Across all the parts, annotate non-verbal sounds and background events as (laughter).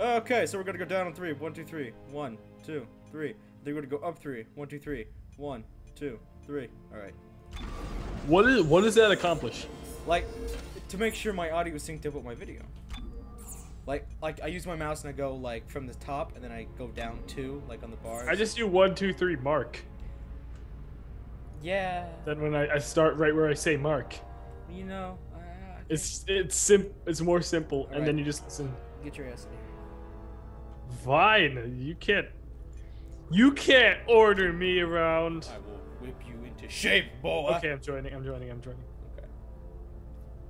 Okay, so we're gonna go down on three. One, two, three. One, two, three. Then we're gonna go up three. One, two, three. One, two, three. All right. What is what does that accomplish? Like, to make sure my audio is synced up with my video. Like, like I use my mouse and I go like from the top and then I go down two, like on the bars. I just do one, two, three, mark. yeah. Then when I, I start right where I say mark, You know, uh, it's it's sim it's more simple, and then you just listen. get your ass in here. Fine, you can't you can't order me around. I will whip you into shape, boy. Okay, I'm joining. I'm joining. I'm joining. Okay.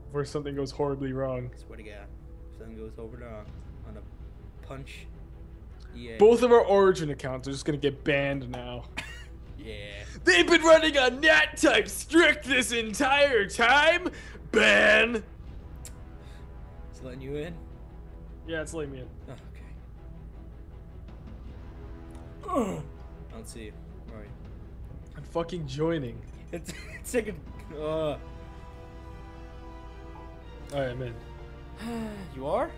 Before something goes horribly wrong. Swear to God, something goes over down on a punch. Yeah. Both of our Origin accounts are just gonna get banned now. (laughs) Yeah. They've been running a NAT type strict this entire time. Ban. It's letting you in. Yeah, it's letting me in. Oh, okay. (clears throat) I don't see you. Where are you? I'm fucking joining. (laughs) It's, it's taking. Uh, Alright, I'm in. (sighs) you are?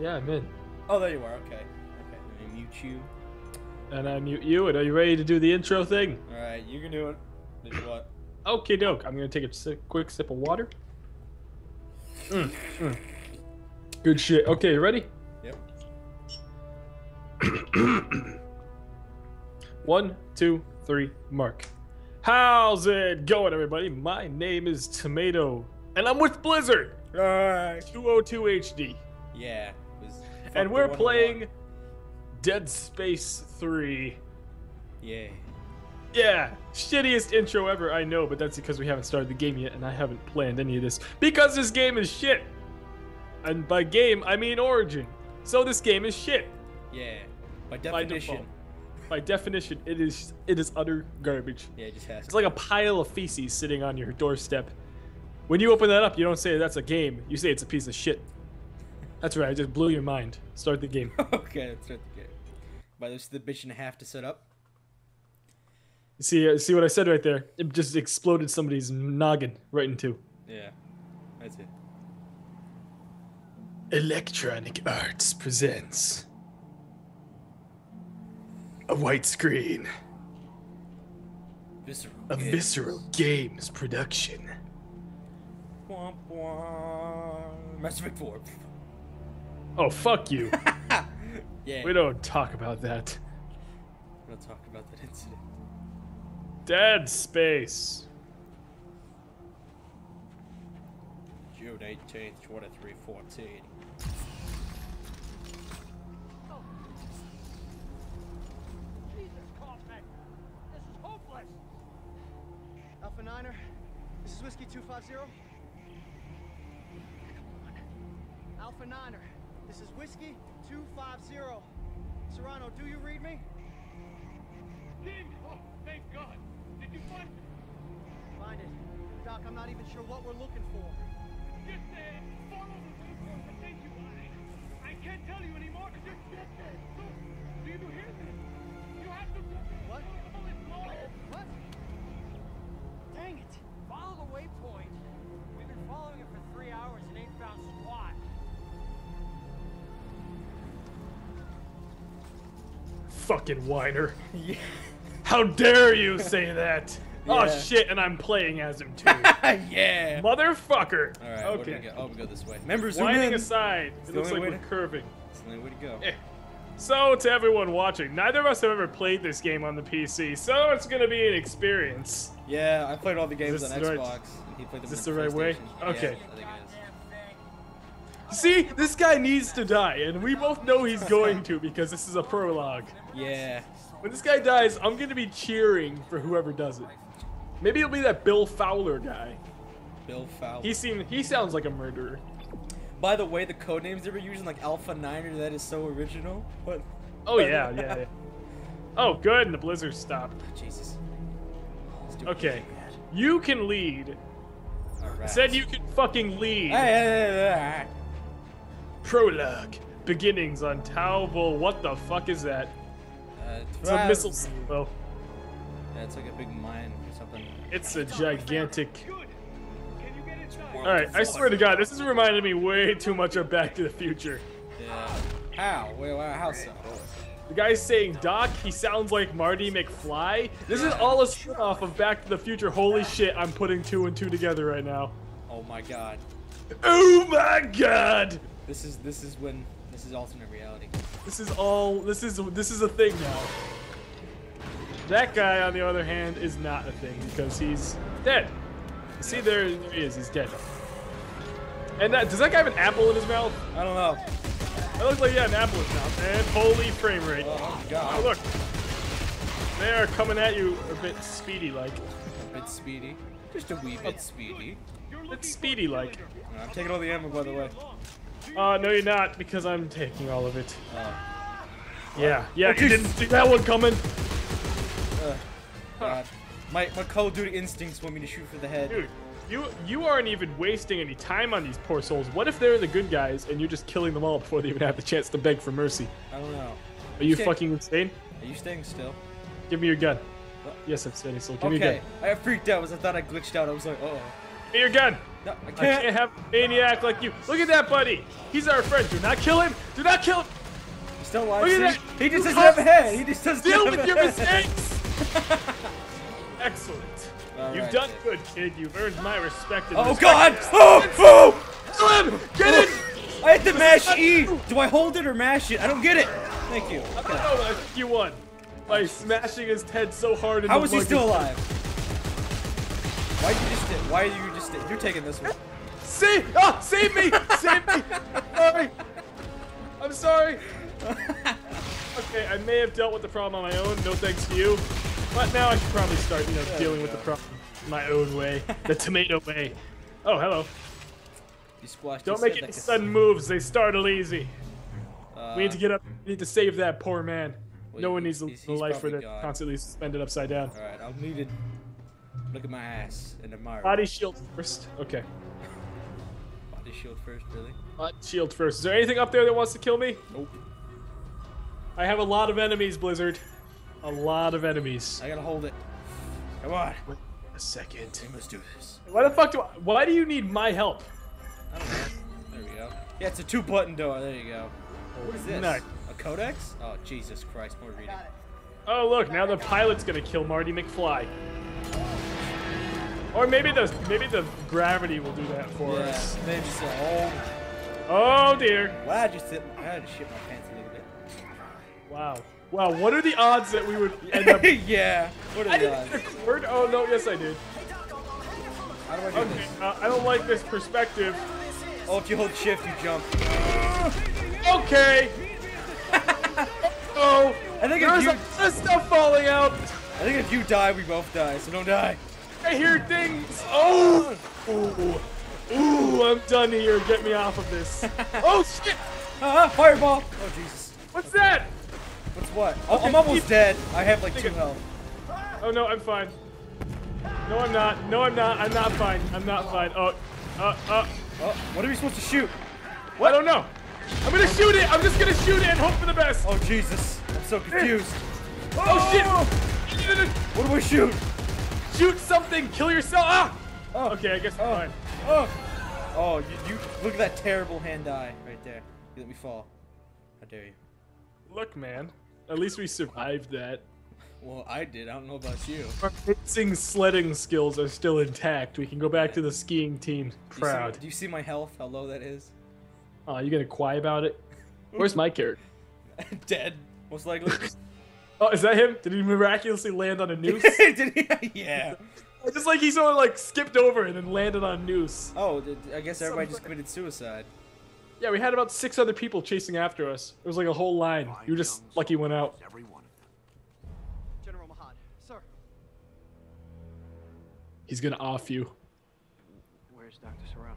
Yeah, I'm in. Oh, there you are. Okay. Okay. Let me mute you. And I mute you. And are you ready to do the intro thing? All right, you can do it. What? (clears throat) Okay, doke. I'm gonna take a si- quick sip of water. Mm, mm. Good shit. Okay, you ready? Yep. (clears throat) One, two, three, mark. How's it going, everybody? My name is Tomato, and I'm with Blizzard All right. 202 HD, Yeah. it was fuck and we're oh playing Dead Space 3. Yeah. Yeah, shittiest intro ever, I know, but that's because we haven't started the game yet, and I haven't planned any of this. Because this game is shit! And by game, I mean Origin. So this game is shit. Yeah. By By definition. default. By definition, it is it is utter garbage. yeah, it just has. It's like a pile of feces sitting on your doorstep. When you open that up, you don't say that's a game. You say it's a piece of shit. That's right. I just blew your mind. Start the game. (laughs) okay, let's start the game. By this, the bitch and a half to set up. see, uh, see what I said right there? It just exploded somebody's noggin right into. Yeah. That's it. Electronic Arts presents a white screen, Visceral. a Games. visceral games production. Womp womp. Mass Effect 4. Oh fuck you! (laughs) yeah. we don't talk about that. We don't talk about that incident. Dead Space. June 18th, 2314. Jesus, Kaufman! This is hopeless! Alpha Niner, this is Whiskey 250. Alpha Niner, this is Whiskey 250. Serrano, do you read me? Did! Oh, thank God! Did you find it? Find it. Doc, I'm not even sure what we're looking for. Just uh, follow the report to thank you. I, I can't tell you anymore because you're dead there. So, do you hear this? You have to. What? Follow it, follow. What? Dang it! Follow the waypoint. We've been following it for three hours Fucking whiner. Yeah. How dare you say that? (laughs) Oh shit, and I'm playing as him too. (laughs) yeah. Motherfucker. Alright, where do we okay. go? Oh, we go this way. Remember, zoom Whining in. aside, It's it looks like we're to- curving. It's the only way to go. Eh. So, to everyone watching, neither of us have ever played this game on the PC, so it's gonna be an experience. Yeah, I played all the games on the right- Xbox. and he played them is this on the right way? Okay. Yeah, See, this guy needs to die, and we both know he's going to because this is a prologue. Yeah. When this guy dies, I'm gonna be cheering for whoever does it. Maybe it'll be that Bill Fowler guy. Bill Fowler. He seemed he sounds like a murderer. By the way, the code names they were using, like Alpha Niner, that is so original. What? Oh yeah, yeah. yeah. Oh, good, and the blizzard stopped. Jesus. Let's do it. Okay, you can lead. Alright. Said you can fucking lead. Hey, hey, hey, hey, Prologue. Beginnings on Taubel. What the fuck is that? hey. Uh, It's a missile silo. Yeah, it's like a big mine or something. It's a gigantic. Good. Can you get inside? All right, I swear to God, this is reminding me way too much of Back to the Future. Yeah. How? Wait, wait, how so? The guy's saying Doc, he sounds like Marty McFly. This is all a spin-off of Back to the Future. Holy shit, I'm putting two and two together right now. Oh my god. Oh my god! This is this is when this is alternate reality. This is all this is this is a thing now. That guy, on the other hand, is not a thing because he's dead. See, there, there he is. He's dead. And that, does that guy have an apple in his mouth? I don't know. It looks like he had an apple in his mouth. And holy frame rate. Oh my Oh, god. look. They are coming at you a bit speedy-like. A bit speedy. Just a wee bit oh. speedy. It's speedy-like. I'm taking all the ammo by the way. Uh, no, you're not, because I'm taking all of it. Oh. Yeah, yeah, Okay. you didn't see that one coming. God. My my Call of Duty instincts want me to shoot for the head. Dude, you you aren't even wasting any time on these poor souls. What if they're the good guys and you're just killing them all (laughs) before they even have the chance to beg for mercy? I don't know. Are you Okay. fucking insane? Are you staying still? Give me your gun. Yes, I'm standing still. Give me your Okay. gun. I freaked out because I thought I glitched out. I was like, uh oh. Me your gun. No, I I can't. can't have a maniac like you. Look at that, buddy. He's our friend. Do not kill him. Do not kill him. He's still alive. Look at that. He just doesn't have a head. He just doesn't Deal with your mistakes. (laughs) Excellent. All You've right. done good, kid. You've earned my respect. And Oh respect. God! Oh! Oh! Kill him. Get in. I had to mash E. Do I hold it or mash it? I don't get it. Thank you. I don't know. I think you won by smashing his head so hard. How is he still alive? Why you just? did? Why are you just? did? You're taking this one. Save! Ah, save me! Save me! Sorry. I'm sorry. (laughs) Okay, I may have dealt with the problem on my own. No thanks to you. But now I should probably start, you know, dealing with the problem my own way, the tomato way. Oh, hello. You splashed. Don't make any like a- sudden moves. They startle easy. Uh, We need to get up. We need to save that poor man. Well, no one needs he's- a he's life where probably they're gone. constantly suspended upside down. All right, I'll need to look at my ass and admire. Body shield first. Okay. Body shield first, really? Body shield first. Is there anything up there that wants to kill me? Nope. I have a lot of enemies, Blizzard. A lot of enemies. I gotta hold it. Come on. Wait a second. We must do this. Why the fuck do I, why do you need my help? I don't know. There we go. Yeah, it's a two-button door. There you go. What is this? Nice. A codex? Oh, Jesus Christ! More reading. Oh look, now the pilot's gonna kill Marty McFly. Or maybe the maybe the gravity will do that for Yeah, us. maybe so. Oh, Oh dear. well, I just did, I had to shit my pants a little bit. Wow. Wow, what are the odds that we would end up (laughs) yeah. What I are the didn't odds? record. Oh no, yes I did. How do I do Okay, this? uh, I don't like this perspective. Oh, if you hold shift, you jump. Okay. (laughs) oh, I think if you, a stuff falling out. I think if you die, we both die. So don't die. I hear things. Oh. Ooh. Ooh, I'm done here. Get me off of this. (laughs) oh shit. Ah, fireball! Oh Jesus. What's that? What's what? Oh, I'm almost dead. I have like two Think it- health. Oh no, I'm fine. No, I'm not. No, I'm not. I'm not fine. I'm not fine. Oh, uh, uh. Oh, what are we supposed to shoot? I don't know. I'm gonna shoot it. I'm just gonna shoot it and hope for the best. Oh Jesus, I'm so confused. Oh shit! What do we shoot? Shoot something. Kill yourself. Ah. Oh, Okay, I guess I'm Oh. fine. Oh, oh, you, you look at that terrible hand eye right there. You let me fall. How dare you? Look, man. At least we survived that. Well, I did. I don't know about you. Our amazing sledding skills are still intact. We can go back to the skiing team Do you see- proud. Do you see my health? How low that is? Oh, you gonna cry about it? (laughs) Where's my character? (laughs) Dead, most likely. (laughs) Oh, is that him? Did he miraculously land on a (laughs) noose? Did he? yeah. (laughs) Just like he sort of like skipped over and then landed on a noose. Oh, did- I guess everybody just committed suicide. Yeah, we had about six other people chasing after us. It was like a whole line. You were just lucky went out. Every one of them. General Mahad, sir. He's gonna off you. Where's Dr. Serrano?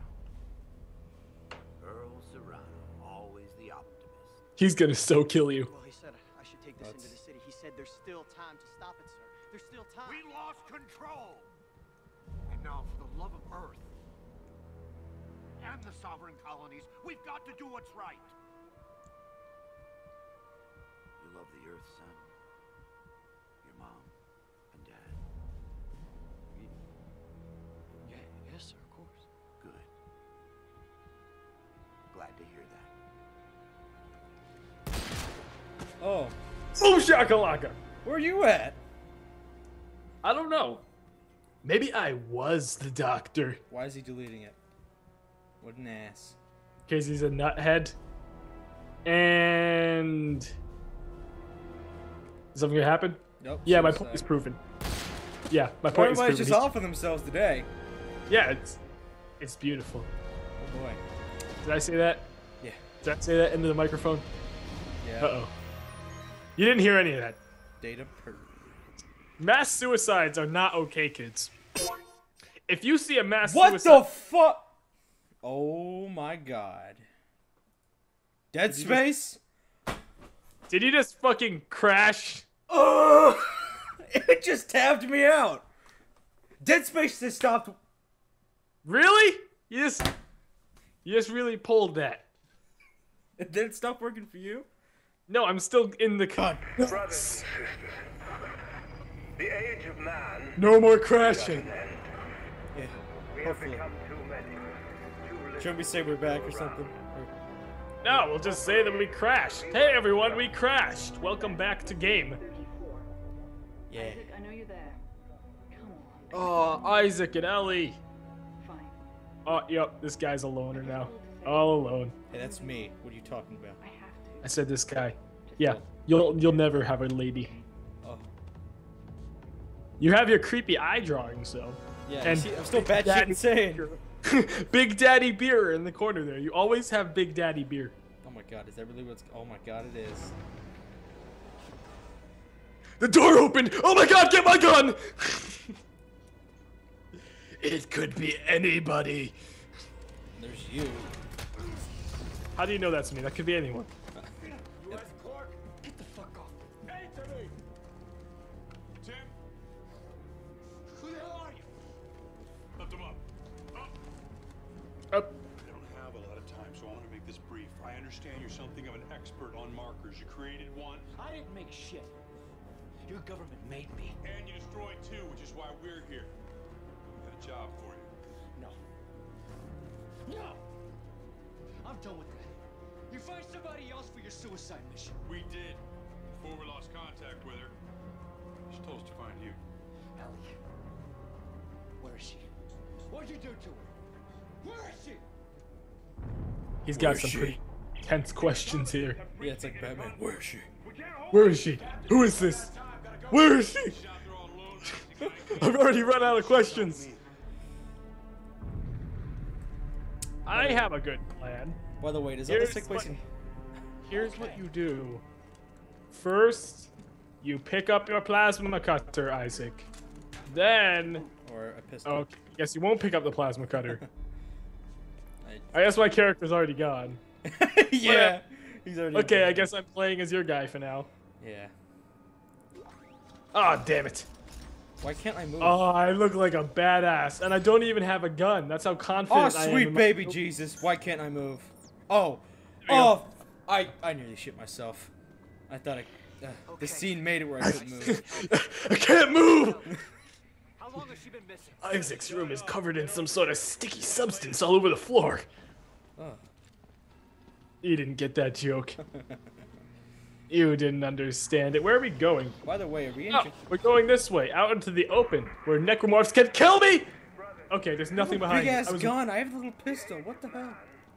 Earl Serrano, always the optimist. He's gonna so kill you. Well, he said I should take this into the city. He said there's still time to stop it, sir. There's still time. We lost control! And now, for the love of Earth and the sovereign colonies, we've got to do what's right! You love the Earth, son. Your mom and dad. Yeah, yes, sir, of course. Good. Glad to hear that. Oh. Boom shakalaka. where are you at? I don't know. Maybe I was the doctor. Why is he deleting it? What an ass. Because he's a nuthead. And. Is something gonna happen? Nope. Yeah, my point is proven. Yeah, my point is everybody's proven. just He's- themselves today? Yeah, it's it's beautiful. Oh boy. Did I say that? Yeah. Did I say that into the microphone? Yeah. Uh oh. You didn't hear any of that. Data per. Mass suicides are not okay, kids. If you see a mass What suicide, What the fuck? Oh my god. Dead Space? did you just fucking crash? Oh! (laughs) it just tapped me out. Dead Space just stopped. Really? You just you just really pulled that. Did it stop working for you? No, I'm still in the cut. Brothers and sisters, the age of man No more crashing. at an end. Yeah. We have Hopefully. become too many. Too Shouldn't we say we're back or something? No, we'll just say that we crashed. Hey everyone, we crashed. Welcome back to game. Yeah. Isaac, I know you're there. Come on. Oh, Isaac and Ellie. Fine. Oh, yep, this guy's a loner now. All alone. Hey, that's me. What are you talking about? I have to. I said this guy. Yeah, you'll you'll never have a lady. Oh. You have your creepy eye drawings though. Yeah, And see, I'm still Big batshit Daddy insane. (laughs) Big Daddy Beer in the corner there. You always have Big Daddy Beer. Oh my god, is that really what's. Oh my god, it is. The door opened. Oh my god, get my gun! (laughs) it could be anybody. There's you. How do you know that's me? That could be anyone. Up. Up. I don't have a lot of time, so I want to make this brief. I understand you're something of an expert on markers. You created one, I didn't make shit. Your government made me. and you destroyed two, which is why we're here. We got a job for you. No. No! I'm done with that. You find somebody else for your suicide mission. We did before we lost contact with her. She told us to find you. Ellie. Where is she? What'd you do to her? Where is she? He's got Where some she? pretty tense questions here. Yeah, it's like Batman. Where is she? Where is she? Who is this? Where is she? Out there all alone. I've already run out of questions. I have a good plan. By the way, does all Here's this take place what- in. Here's what you do. First, you pick up your plasma cutter, Isaac. Then, Or a pistol? okay, I guess you won't pick up the plasma cutter. (laughs) I- I guess my character's already gone. (laughs) yeah. He's already. Okay, I guess I'm playing as your guy for now. Yeah. Ah, damn it. Why can't I move? Oh, I look like a badass, and I don't even have a gun. That's how Oh, confident I am. sweet in my- baby Jesus. Why can't I move? Oh. Oh. I, I nearly shit myself. I thought I. Uh, The scene made it where I (laughs) couldn't move. (laughs) I can't move. How long has she been missing? Isaac's room is covered in some sort of sticky substance all over the floor. Oh. You didn't get that joke. you didn't understand it. Where are we going? By the way, are we in? Oh, we're going this way, out into the open, where necromorphs can kill me. Okay, there's nothing behind Big me. ass I was- gun. I have a little pistol. What the hell?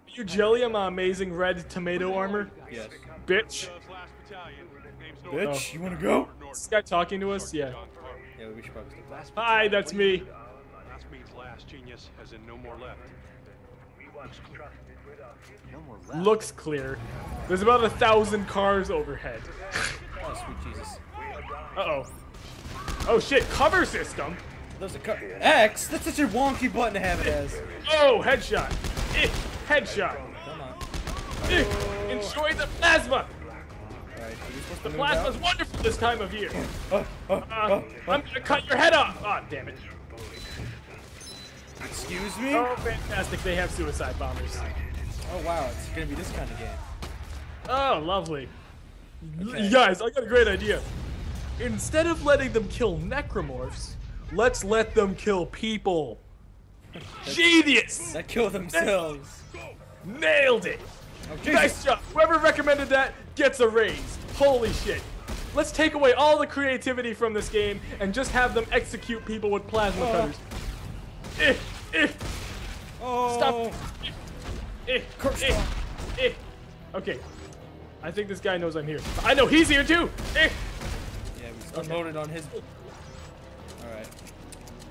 You jelly on my amazing red tomato armor, Yes. bitch. Us last battalion. Name's Norton. Bitch, you wanna go? Is this guy talking to us? Yeah. John Carter. Yeah, we should probably stop. Hi, that's me. Last means last, genius, as in no more left. No more left. Looks clear. There's about a thousand cars overhead. Oh, sweet Jesus. Uh oh. Oh shit, cover system. There's a cut. X. That's such a wonky button to have it as. Oh, headshot. Eh, headshot. Come on. Eh, enjoy the plasma. Alright, are we supposed to The plasma's wonderful this time of year. Oh, oh, Uh, oh, oh. I'm gonna cut your head off. Ah, damn it. Excuse me? Oh, fantastic. They have suicide bombers. Oh wow, it's gonna be this kind of game. Oh, lovely. Okay. Guys, I got a great idea. Instead of letting them kill necromorphs, let's let them kill people. (laughs) Genius! That kill themselves. Nailed it! Oh, Nice job. Whoever recommended that gets a raise. Holy shit. Let's take away all the creativity from this game and just have them execute people with plasma Oh. cutters. Eh, eh, Oh. Stop. eh, Curse eh, eh. Okay. I think this guy knows I'm here. I know he's here too. Eh. Yeah, we unloaded on his. Alright.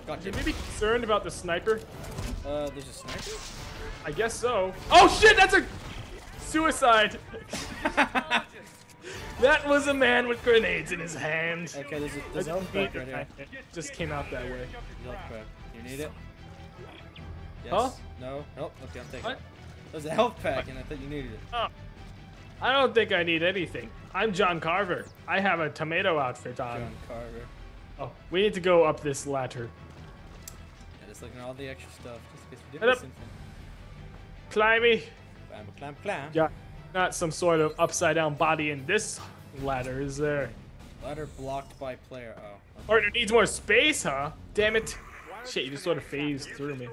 Gotcha. You may be concerned about the sniper. Uh, there's a sniper? I guess so. Oh shit, that's a suicide. (laughs) that was a man with grenades in his hand. Okay, there's a, there's pack right here. It just came out that way. There's health pack. You need it? Yes. Huh? No? Nope. Okay, I'm taking What? it. There's a health pack and I thought you needed it. Oh. I don't think I need anything. I'm John Carver. I have a tomato outfit on. John Carver. Oh, we need to go up this ladder. Yeah, just looking at all the extra stuff. Just in case we Head miss anything. Climby. Climb, climb, climb. Yeah, not some sort of upside down body in this ladder, is there? Ladder blocked by player. Oh. okay. Partner needs more space, huh? Damn it. Shit, you just sort of phased through me.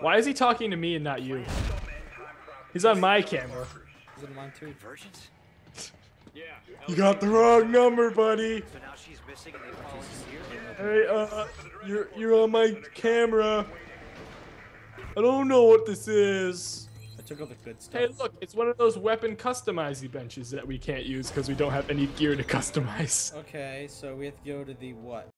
Why is he talking to me and not you? He's on my camera. Is it mine too? Virgins? (laughs) You got the wrong number, buddy. So now she's missing and they follow? Hey, uh, you're you're on my camera. I don't know what this is. Took all the good stuff. Hey, look, it's one of those weapon customizing benches that we can't use because we don't have any gear to (laughs) customize. Okay, so we have to go to the what?